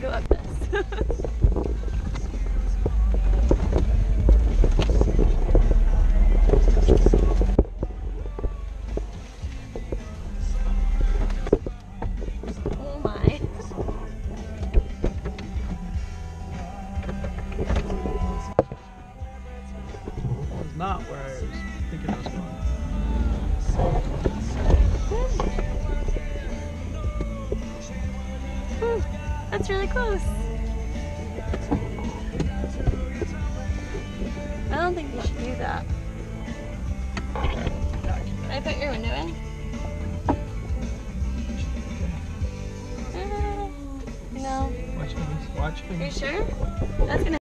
go up this. Oh not where I was thinking I was going. Close. I don't think you should do that. Can I put your window in? Uh, no. Watch me. Watch Are me. you sure? That's gonna